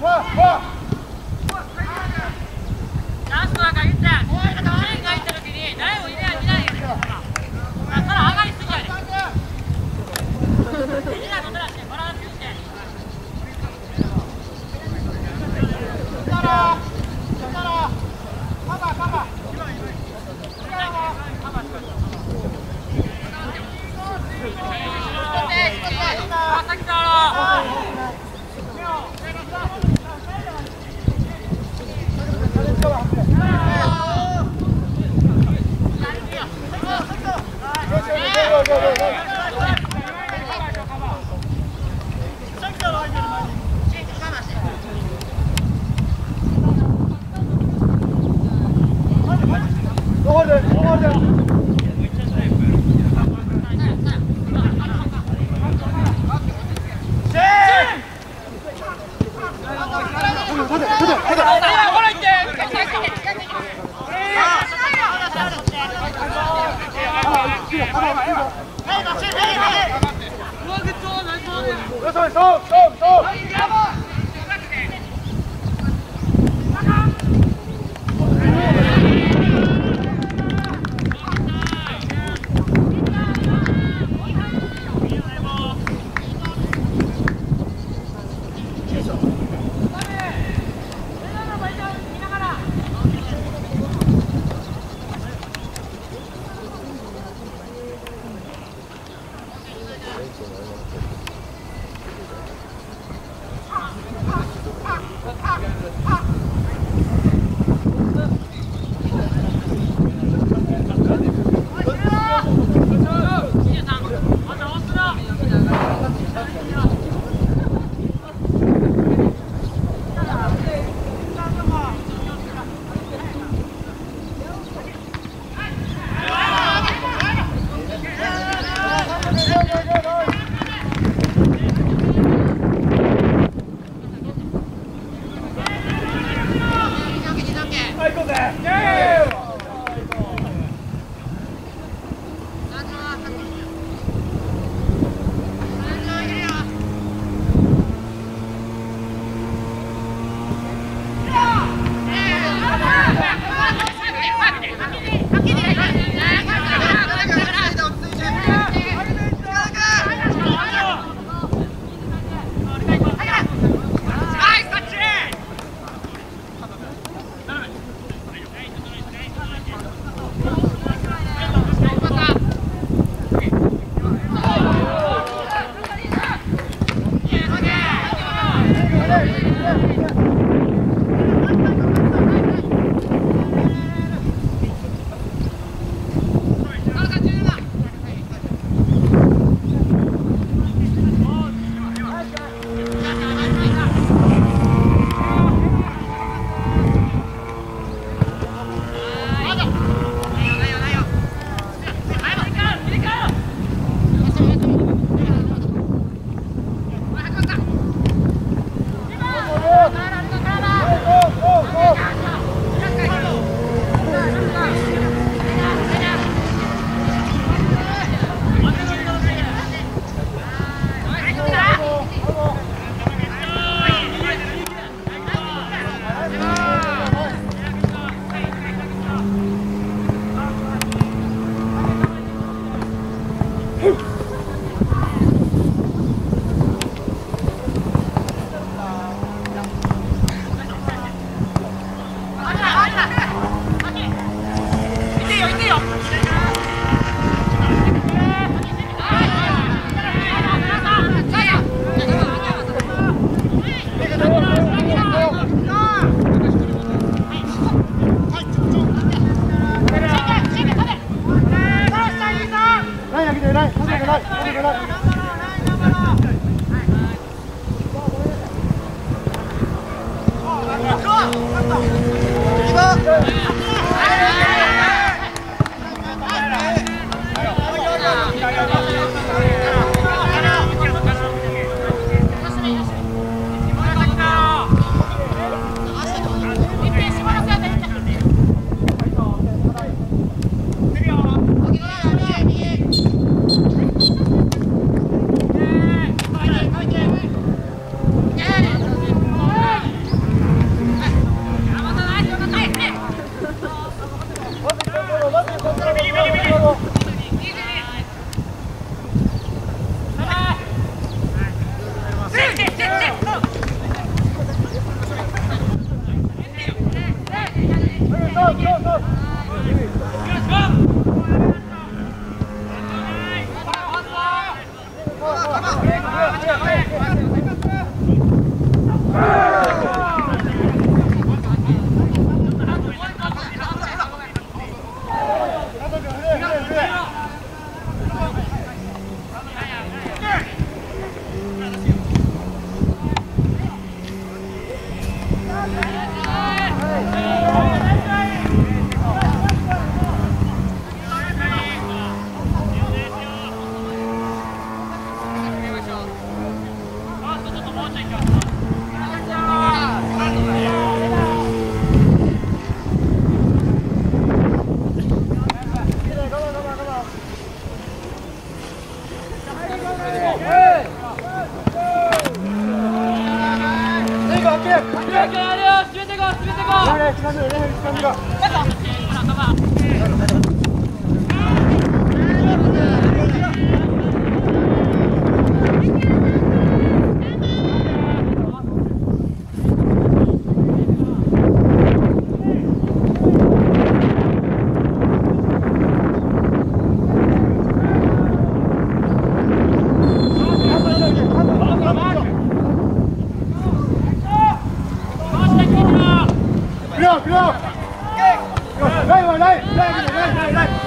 Vá, vá. 아, Bra, bra! Nei, nei, nei, nei, nei, nei.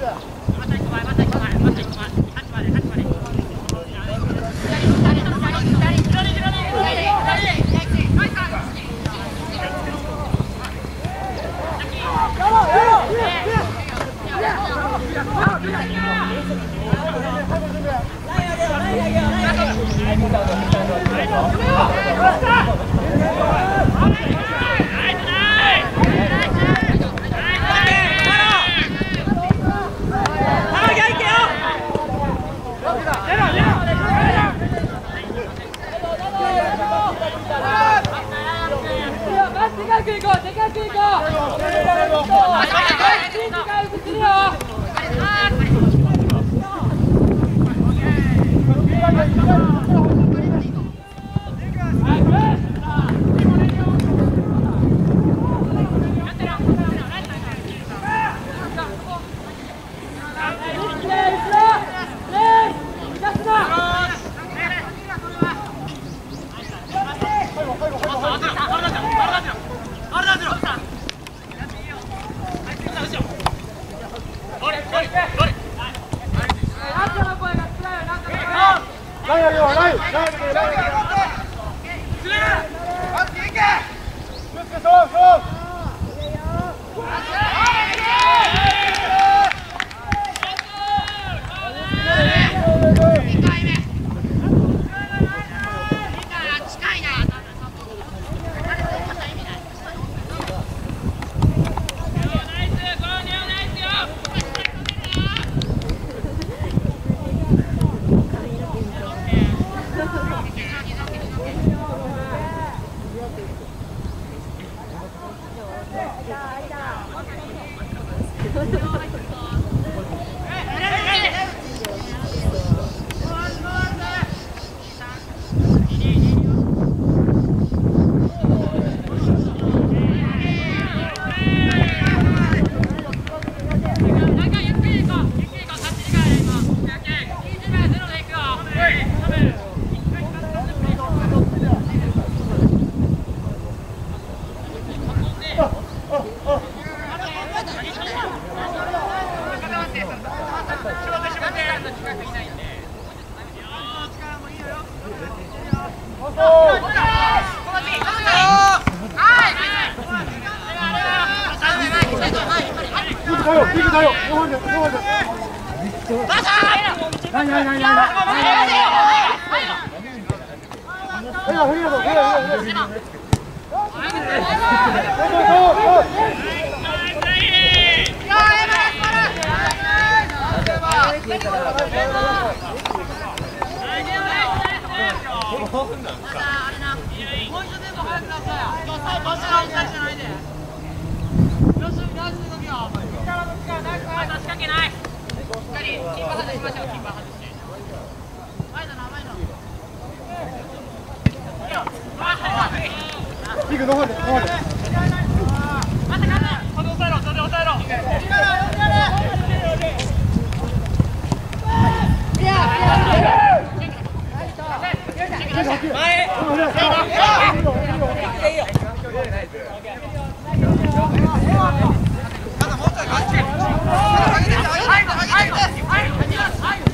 Let's go! 这个十元一个来亲自加一份 Nei, nei, nei! Go, go, go! ピグノーハルノーハルまた頑張れこれ抑えろそれ抑えろはい。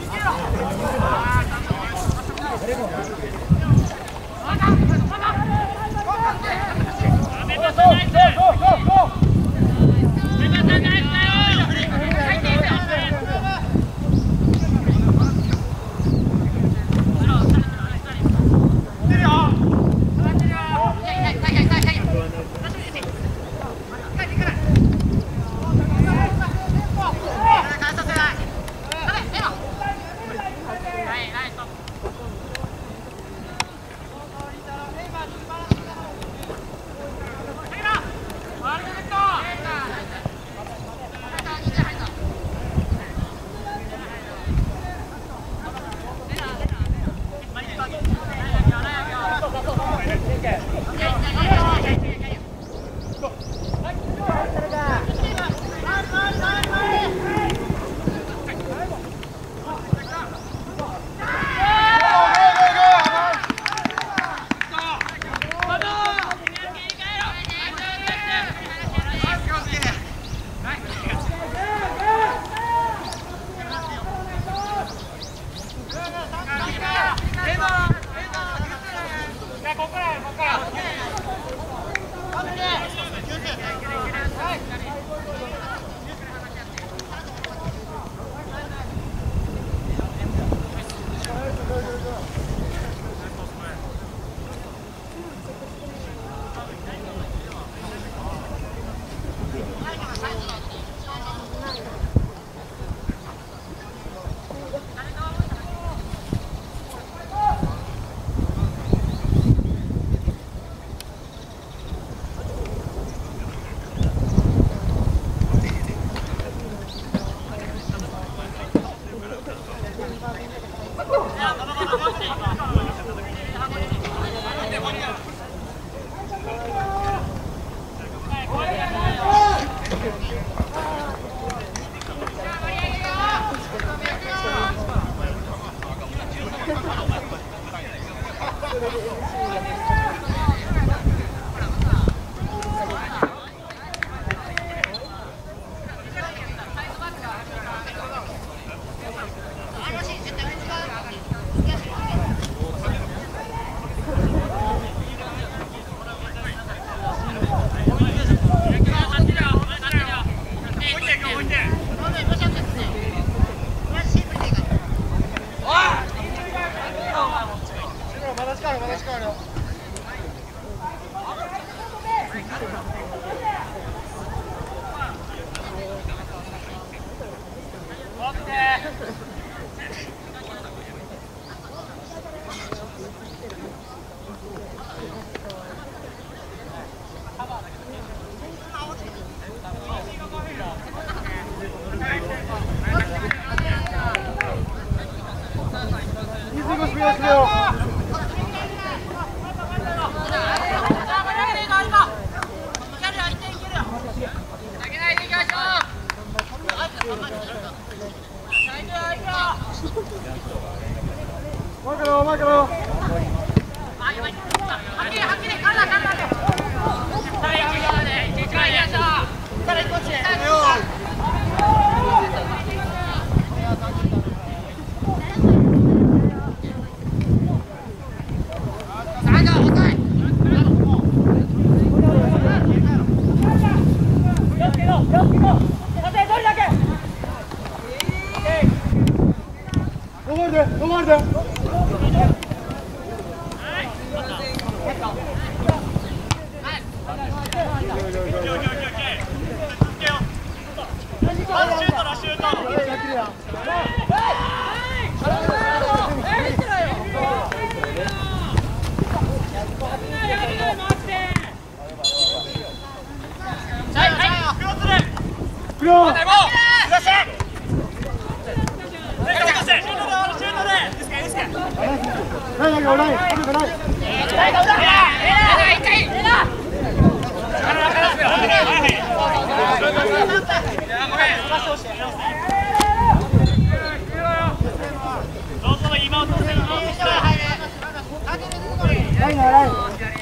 đây ngồi đây.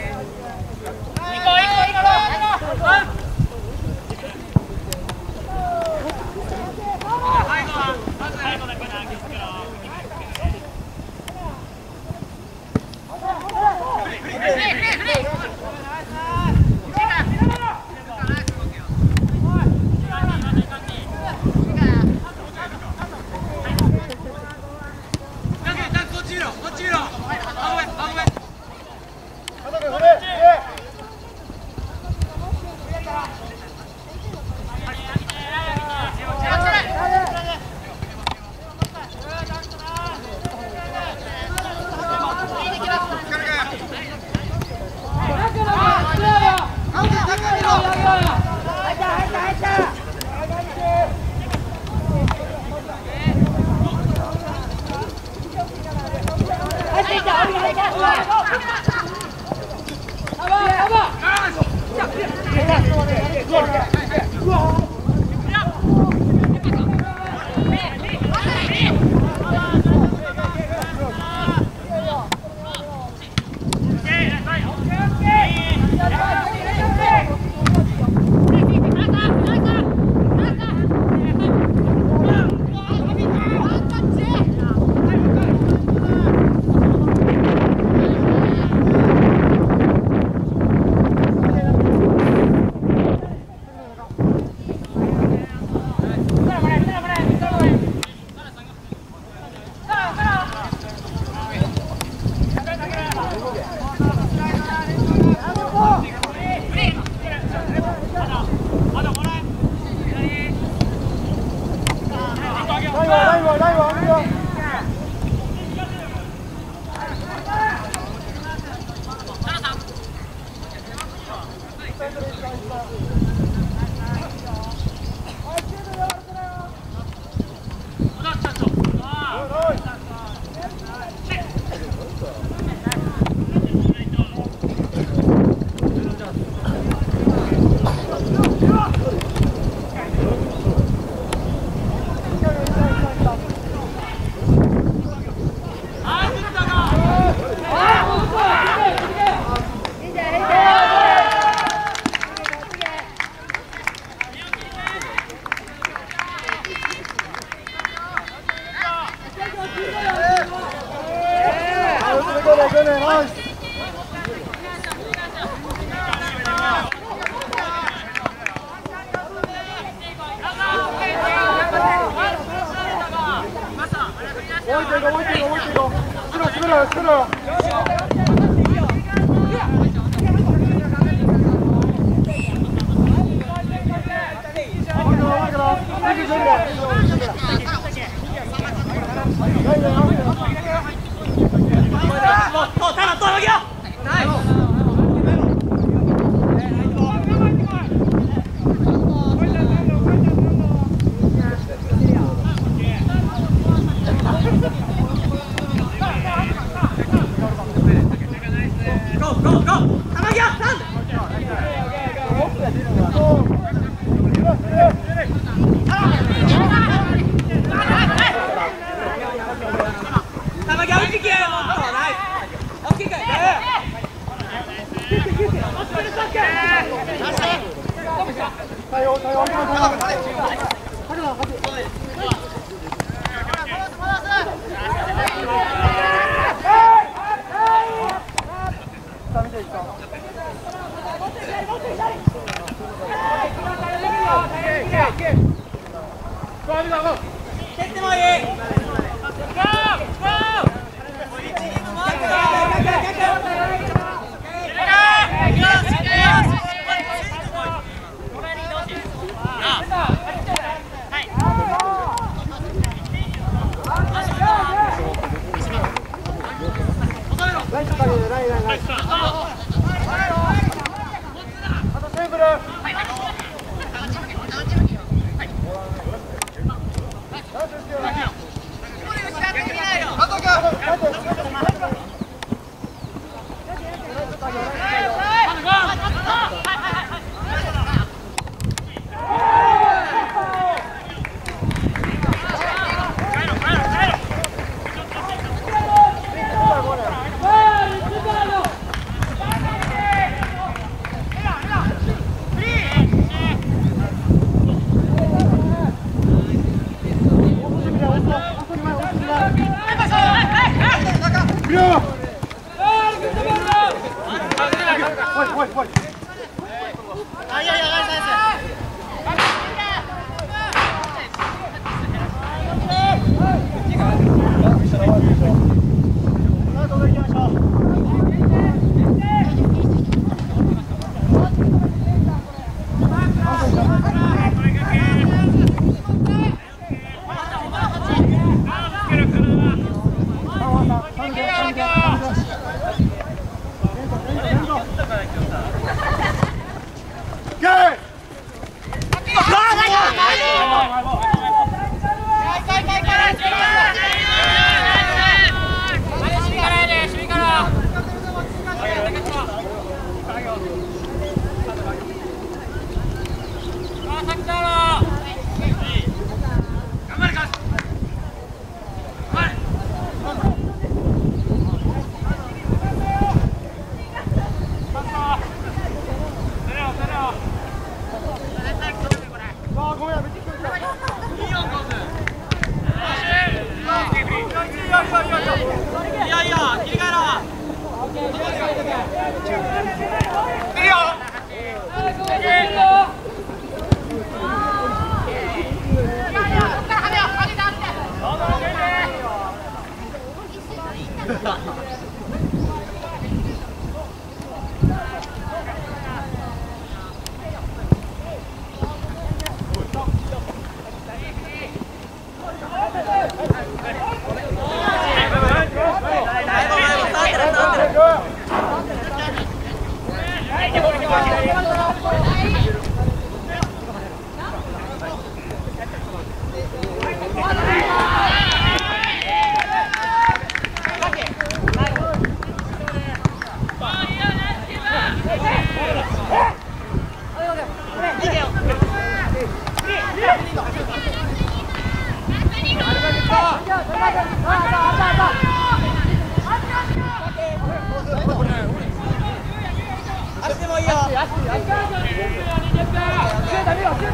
到家了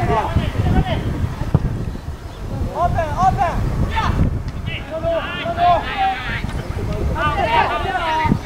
Open, open! Yeah! Go, go, go, go! Out, out, out!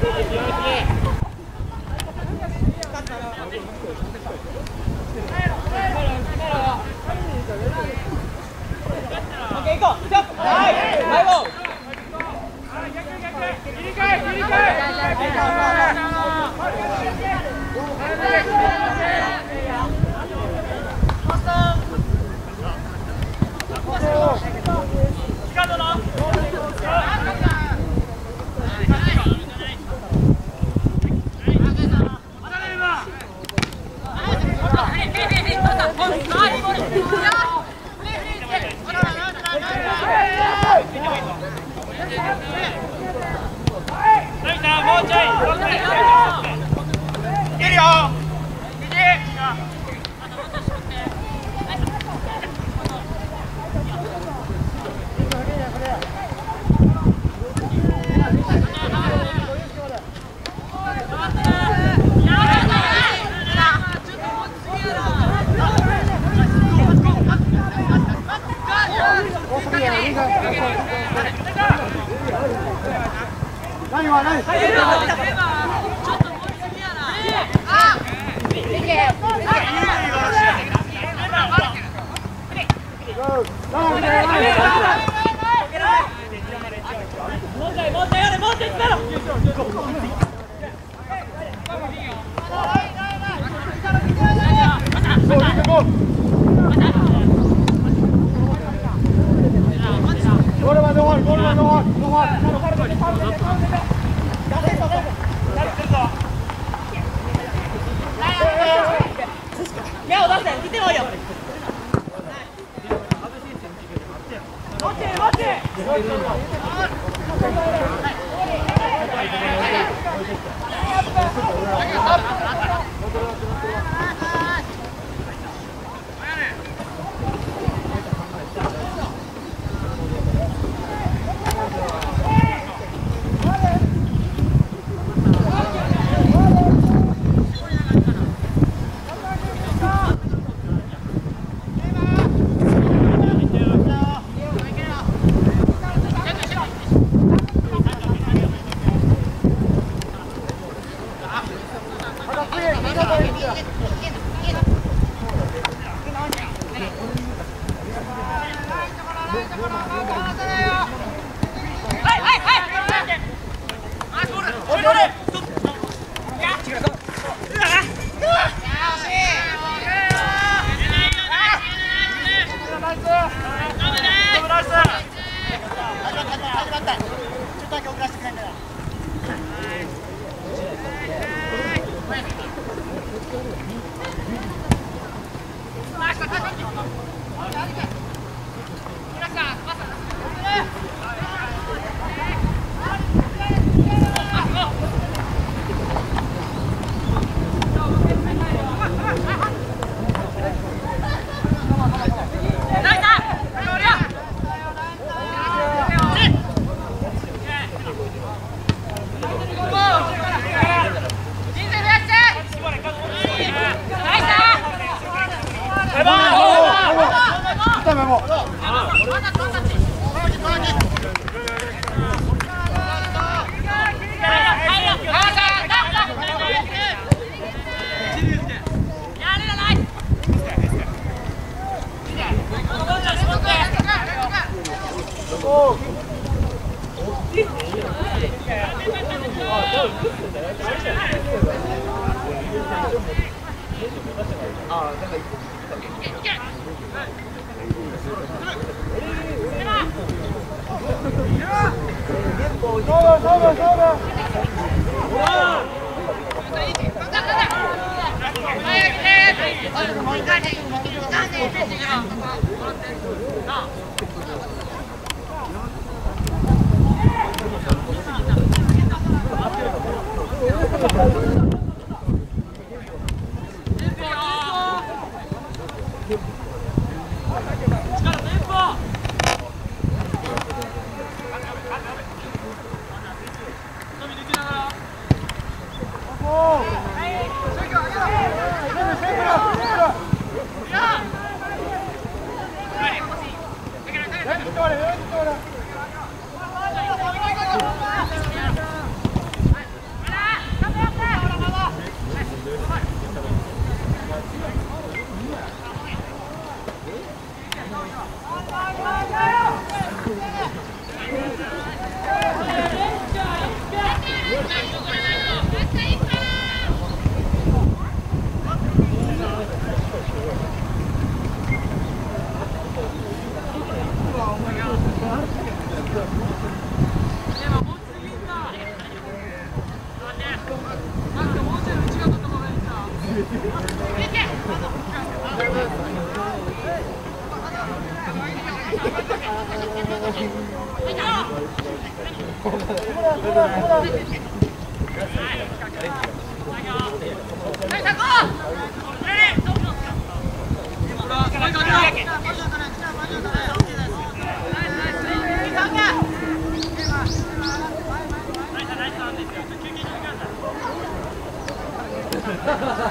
来来来来来来来い。けるよ Go!